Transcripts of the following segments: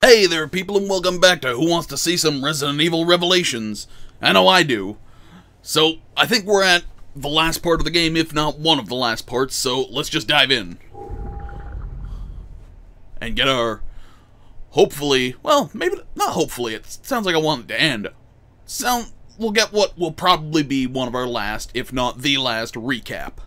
Hey there, people, and welcome back to Who Wants to See Some Resident Evil Revelations. I know I do. So, I think we're at the last part of the game, if not one of the last parts, so let's just dive in. And get our, hopefully, well, maybe, not hopefully, it sounds like I want it to end. Sound, we'll get what will probably be one of our last, if not the last, recap.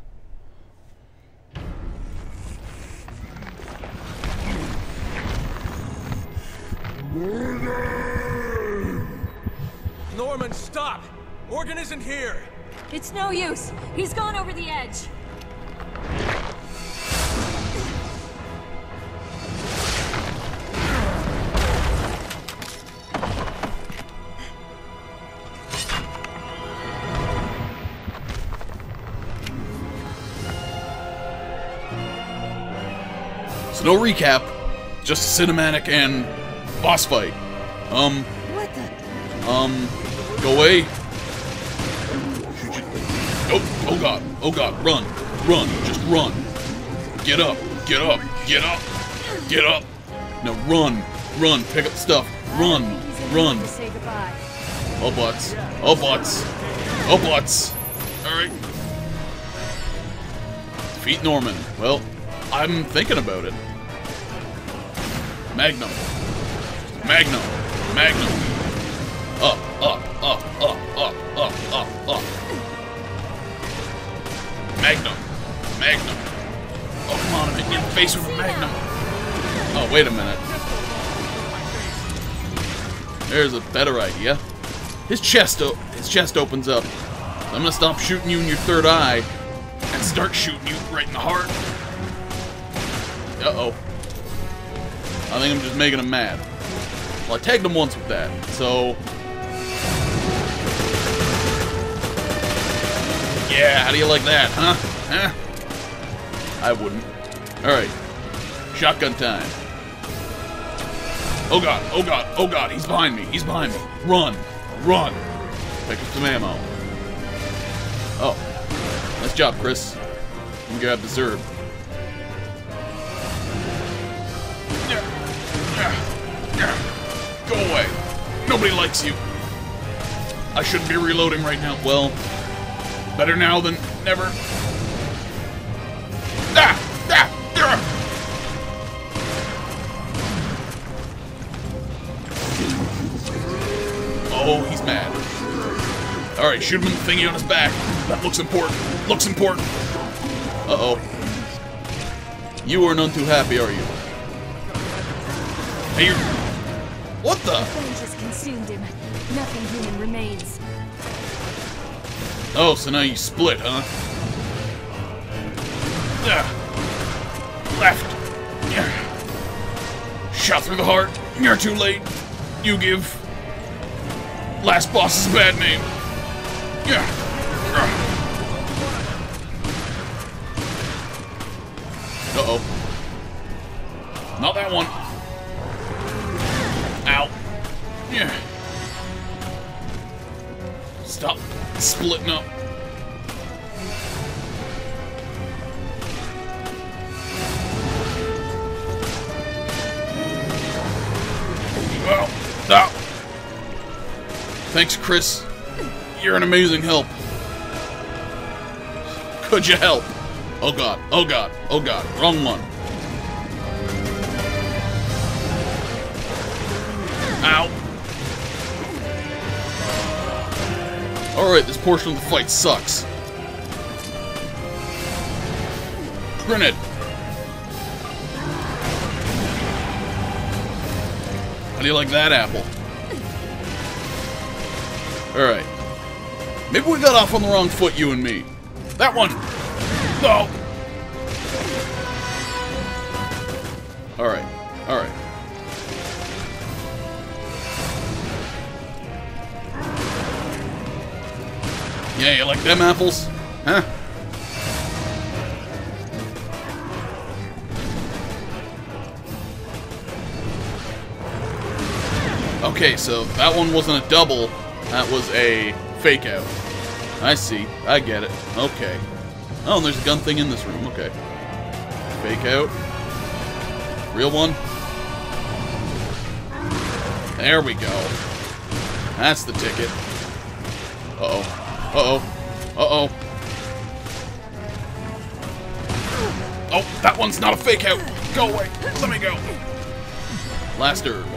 Norman, stop! Morgan isn't here! It's no use. He's gone over the edge. So no recap, just cinematic and boss fight. Um, What the? um, go away. Oh, oh god, oh god, run, run, just run. Get up, get up, get up, get up. Now run, run, pick up stuff, run, run. To say goodbye. Oh butts, oh butts, oh butts. Alright. Defeat Norman. Well, I'm thinking about it. Magnum. Magnum. Magnum. Up, up, up, up, up, up, up, up. Magnum. Magnum. Oh, come on, I'm in the face with a Magnum. Oh, wait a minute. There's a better idea. His chest, his chest opens up. I'm gonna stop shooting you in your third eye and start shooting you right in the heart. Uh-oh. I think I'm just making him mad. Well, I tagged him once with that, so... Yeah, how do you like that, huh? Huh? I wouldn't. Alright. Shotgun time. Oh god, oh god, oh god, he's behind me, he's behind me. Run, run. Pick up some ammo. Oh. Nice job, Chris. You grab the Zerb. Go away. Nobody likes you. I shouldn't be reloading right now. Well, better now than never. Ah! Ah! Oh, he's mad. Alright, shoot him in the thingy on his back. That looks important. Looks important. Uh-oh. You are none too happy, are you? Hey, you're... What the? Flame just consumed him. Nothing human remains. Oh, so now you split, huh? Ah. Left. Yeah. Shot through the heart. You're too late. You give last boss is a bad name. Yeah. Uh oh. Not that one. Yeah. Stop splitting up. Well. Thanks, Chris. You're an amazing help. Could you help? Oh god, oh god, oh god, wrong one. Ow. Alright, this portion of the fight sucks. Grenade. How do you like that apple? Alright. Maybe we got off on the wrong foot, you and me. That one! No! Alright. Like them apples? Huh? Okay, so that one wasn't a double, that was a fake out. I see, I get it. Okay. Oh, and there's a gun thing in this room, okay. Fake out. Real one. There we go. That's the ticket. Uh-oh. Uh-oh. Uh-oh. Oh, that one's not a fake out. Go away. Let me go. Last herb.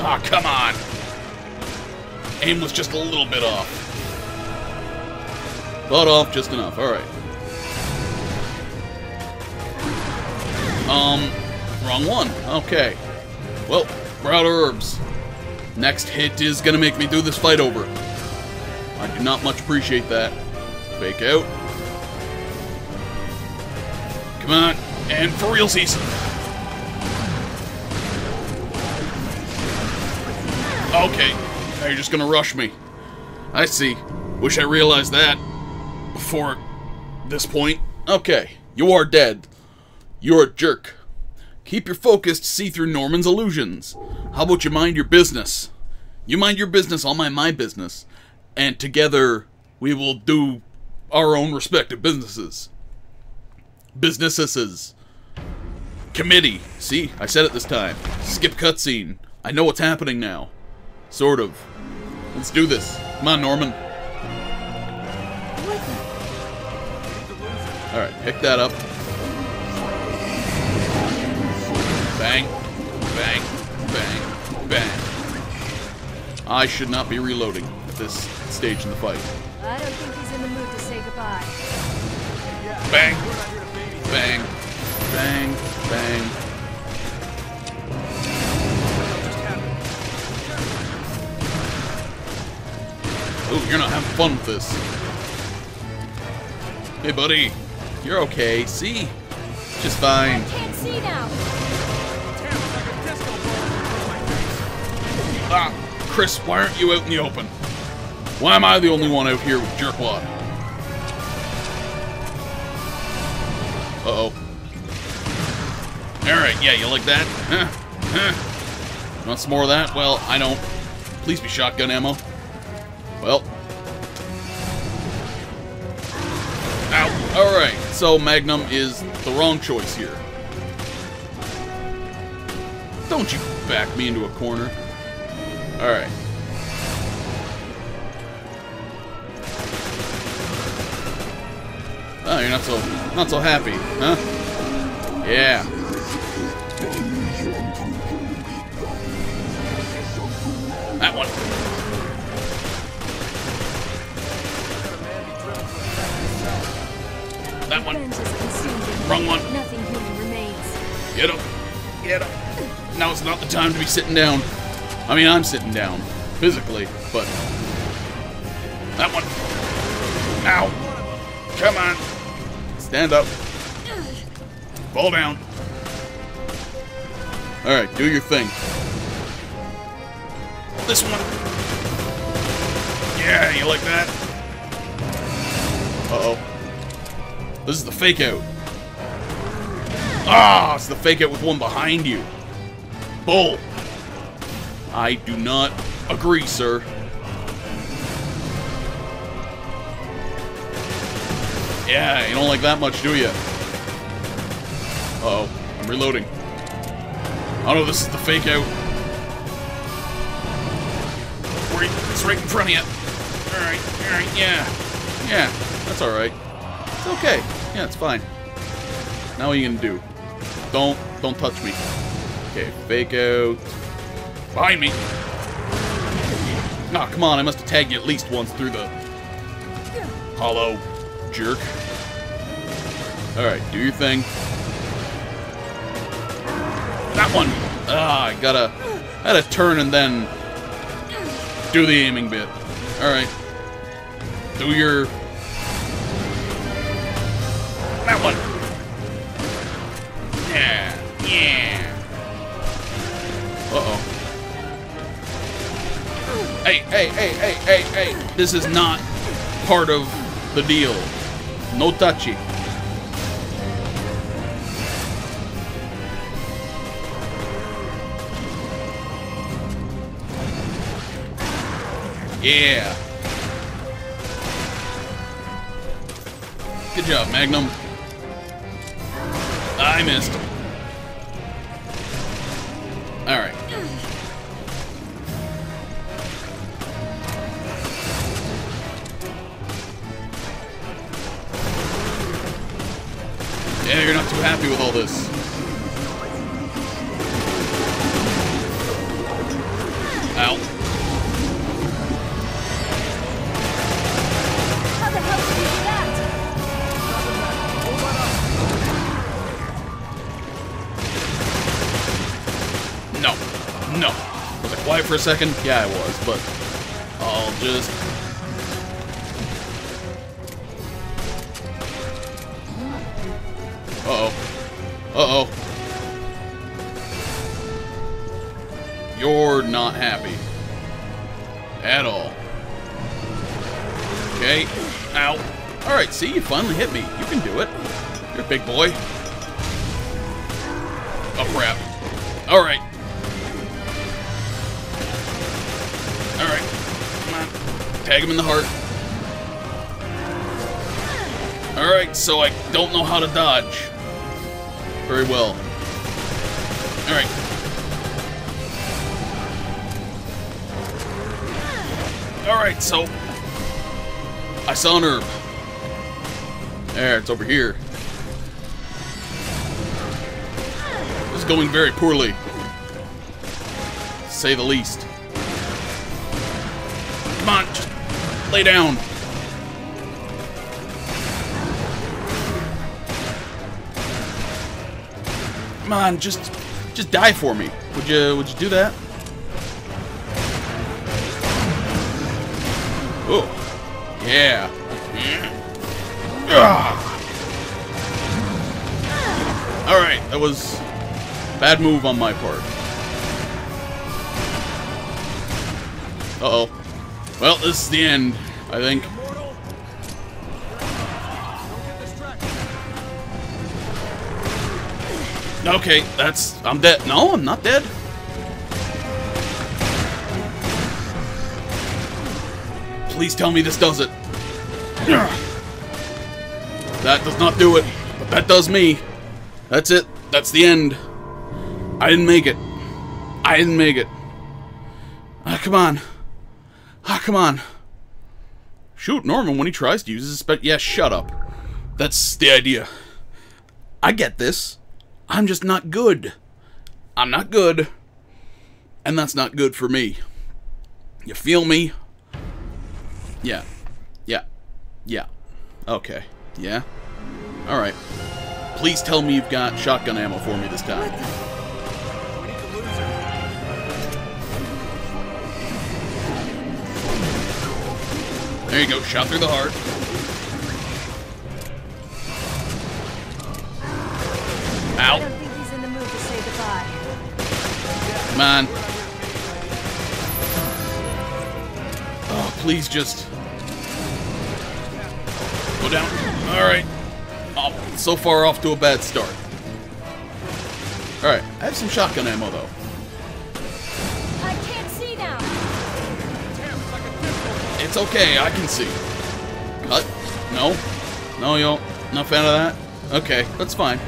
Ah, come on. Aim was just a little bit off. But off just enough. All right. Um, wrong one. Okay. Well, we're out of herbs. Next hit is gonna make me do this fight over. I do not much appreciate that. Fake out. Come on. And for real season. Okay. Now you're just gonna rush me. I see. Wish I realized that before this point. Okay. You are dead. You're a jerk. Keep your focus to see through Norman's illusions. How about you mind your business? You mind your business, I'll mind my business. And together, we will do our own respective businesses. Businesses. Committee. See, I said it this time. Skip cutscene. I know what's happening now. Sort of. Let's do this. Come on, Norman. Alright, pick that up. Bang. Bang. Bang. Bang. I should not be reloading at this stage in the fight. I don't think he's in the mood to say goodbye. Bang. Bang. Bang. Bang. Ooh, you're not having fun with this. Hey, buddy. You're okay. See? Just fine. I can't see now. Ah, Chris, why aren't you out in the open? Why am I the only one out here with jerkwad? Uh-oh. Alright, yeah, you like that? Huh? Huh? Want some more of that? Well, I don't. Please be shotgun ammo. Well. Ow. Alright, so Magnum is the wrong choice here. Don't you back me into a corner. Alright. Oh, you're not so not so happy, huh? Yeah. That one. That one. Revenge is consumed in Wrong one. Nothing human remains. Get up. Get up. Now it's not the time to be sitting down. I mean, I'm sitting down. Physically, but... That one. Ow. Come on. Stand up. Fall down. Alright, do your thing. This one. Yeah, you like that? Uh-oh. This is the fake out. Ah, it's the fake out with one behind you. Bull. I do not agree, sir. Yeah, you don't like that much, do you? Uh oh I'm reloading. Oh no, this is the fake out. It's right in front of you. Alright, alright, yeah. Yeah, that's alright. It's okay. Yeah, it's fine. Now what are you gonna do? Don't, don't touch me. Okay, fake out. Behind me. Oh, come on, I must have tagged you at least once through the hollow jerk. Alright, do your thing. That one! Ah, I gotta, I gotta turn and then do the aiming bit. Alright. Do your... That one! Hey, hey, hey, hey, hey. This is not part of the deal. No touchy. Yeah. Good job, Magnum. I missed. Too happy with all this. Ow. No. No. Was I quiet for a second? Yeah, I was, but I'll just... Uh-oh. Uh-oh. You're not happy. At all. Okay. Ow. Alright, see, you finally hit me. You can do it. You're a big boy. Oh, crap. Alright. Alright. Come on. Tag him in the heart. Alright, so I don't know how to dodge. Very well. Alright. Alright, so... I saw an herb. There, it's over here. It's going very poorly. Say the least. Come on, just lay down. Come on, just just die for me. Would you would you do that? Oh. Yeah. Alright, that was bad move on my part. Uh-oh. Well, this is the end, I think. Okay, that's... I'm dead. No, I'm not dead. Please tell me this does it. That does not do it, but that does me. That's it. That's the end. I didn't make it. I didn't make it. Ah, come on. Ah, come on. Shoot, Norman, when he tries to use his spec... Yeah, shut up. That's the idea. I get this. I'm just not good. I'm not good. And that's not good for me. You feel me? Yeah. Yeah. Yeah. Okay. Yeah? Alright. Please tell me you've got shotgun ammo for me this time. We need to lose her. There you go. Shot through the heart. I Ow. don't think he's in the mood to say goodbye. Come on. Oh, please just go down. All right. Oh, so far off to a bad start. All right. I have some shotgun ammo though. I can't see now. It's like a pistol. It's okay. I can see. Cut. No. No, you don't. Not a fan of that. Okay, that's fine.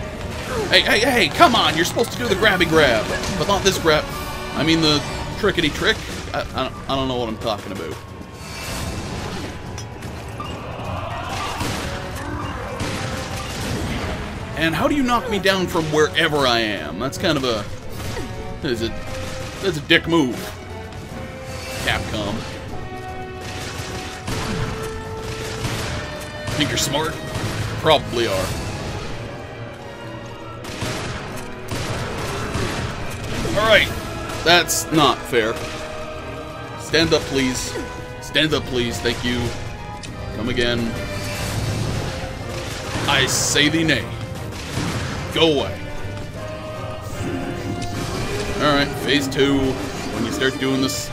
Hey, hey, hey! Come on! You're supposed to do the grabby grab, but not this grab. I mean the trickety trick. I, I, don't, I don't know what I'm talking about. And how do you knock me down from wherever I am? That's kind of a... That's a, that's a dick move. Capcom. Think you're smart? Probably are. Alright. That's not fair. Stand up, please. Stand up, please. Thank you. Come again. I say thee nay. Go away. Alright, phase two. When you start doing this,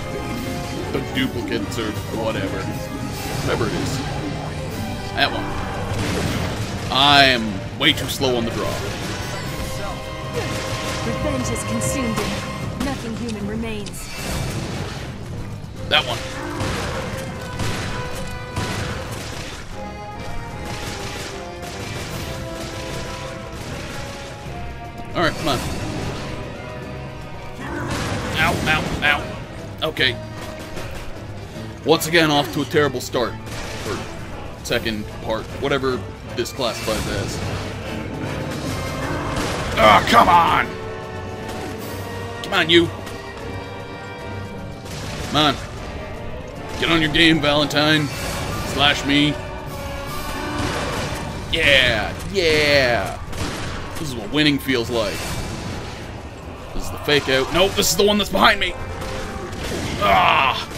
the duplicates or whatever. Whatever it is. That one. I am way too slow on the draw. Revenge has consumed it. Nothing human remains. That one. Alright, come on. Ow, ow, ow. Okay. Once again, off to a terrible start. Or second part, whatever this classifies as. Ah, oh, come on! Come on, you. Come on. Get on your game, Valentine. Slash me. Yeah, yeah. This is what winning feels like. This is the fake out. Nope, this is the one that's behind me. Ah.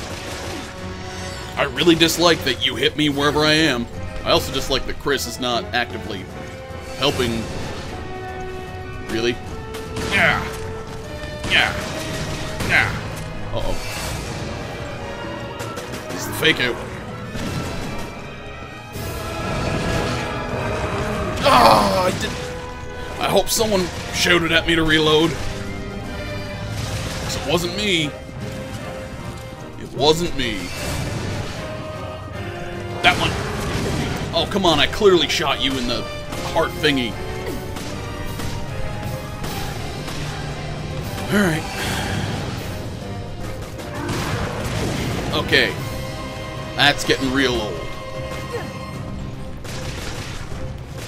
I really dislike that you hit me wherever I am. I also dislike that Chris is not actively helping. Really? Yeah. Yeah. Yeah. Uh-oh. This is the fake out. Ah, I did. I hope someone shouted at me to reload. 'Cause it wasn't me. It wasn't me. That one. Oh, come on, I clearly shot you in the heart thingy. Alright. Okay. That's getting real old.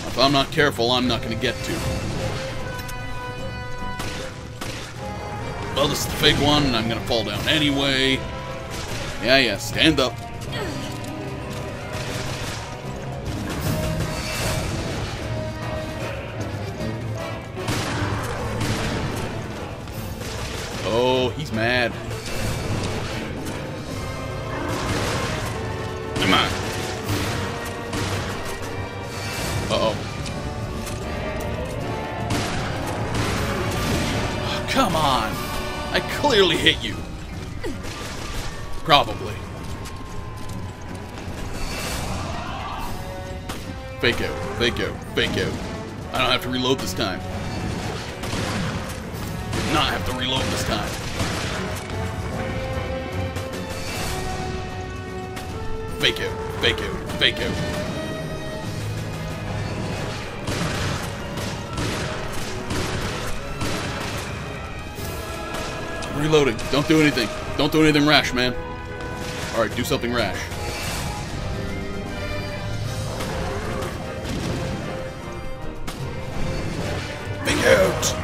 If I'm not careful, I'm not going to get to. Well, this is the fake one, and I'm going to fall down anyway. Yeah, yeah, stand up. I clearly hit you. Probably. Fake out, fake out, fake out. I don't have to reload this time. Not have to reload this time. Fake out, fake out, fake out. Reloading. Don't do anything. Don't do anything rash, man. Alright, do something rash. Big out!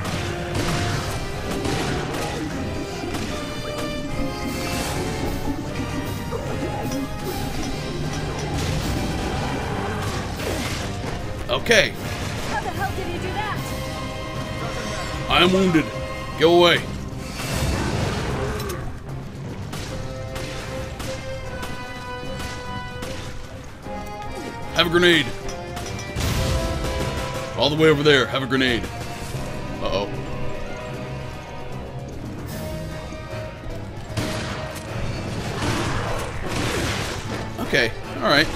Okay, How the hell did you do that? I am wounded. Go away. Grenade. All the way over there. Have a grenade. Uh-oh. Okay. All right.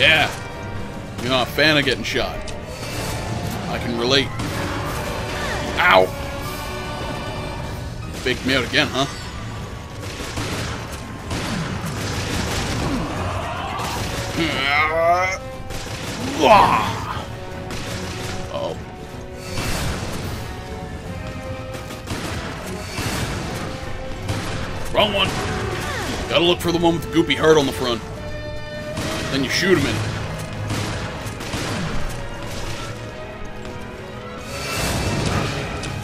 Yeah. You're not a fan of getting shot. I can relate. Ow! Faked me out again, huh? Oh. Wrong one. Gotta look for the one with the goopy heart on the front. Then you shoot him in it.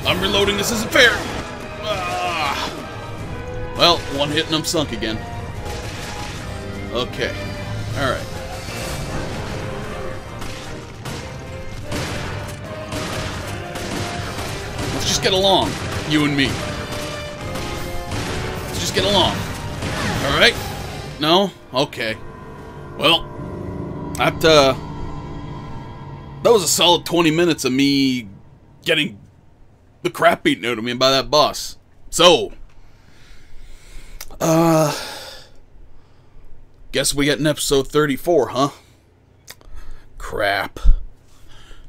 I'm reloading. This isn't fair. Well, one hit and I'm sunk again. Okay. All right. Let's just get along, you and me. Let's just get along. All right? No? Okay. Well, that uh, that was a solid 20 minutes of me getting the crap beaten out of me by that boss. So, uh, guess we get an episode 34, huh? Crap.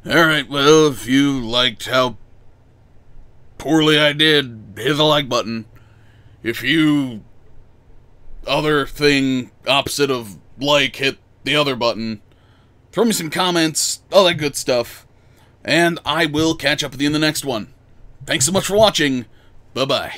Alright, well, if you liked how poorly I did, hit the like button. If you other thing opposite of like, hit the other button. Throw me some comments, all that good stuff. And I will catch up with you in the next one. Thanks so much for watching. Bye bye.